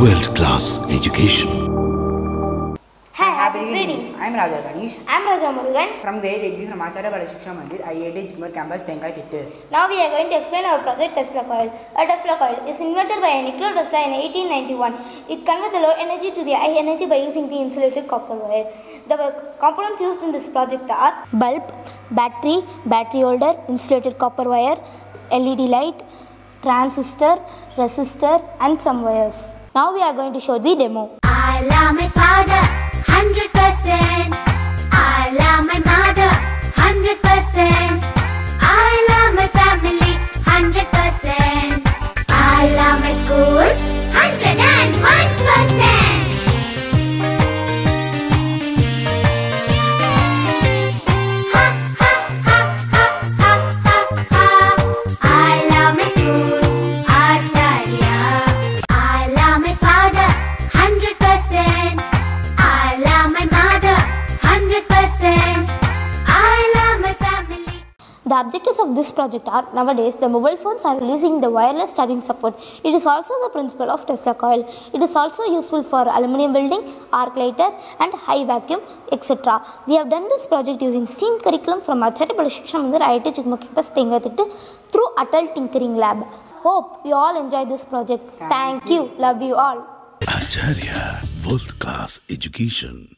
world class education. Hi, Happy happy greetings. greetings. I am Raja Ganesh I'm Raja Murugan. from grade 8B from Achariya Bala Shiksha Mandir, IIT Jigmar campus, Thengaithittu. Now we are going to explain our project Tesla coil. A Tesla coil is invented by Nikola Tesla in 1891. It converts the low energy to the high energy by using the insulated copper wire. The components used in this project are bulb, battery, battery holder, insulated copper wire, LED light, transistor, resistor and some wires. Now we are going to show the demo. I love my father, The objectives of this project are nowadays the mobile phones are releasing the wireless charging support. It is also the principle of Tesla coil. It is also useful for aluminium welding, arc lighter and high vacuum etc. We have done this project using STEAM curriculum from Achariya Shiksha Mandir IIT Chikma campus Thengaithittu through Atal Tinkering Lab. Hope you all enjoy this project. Thank you. Love you all. Achariya, world class education.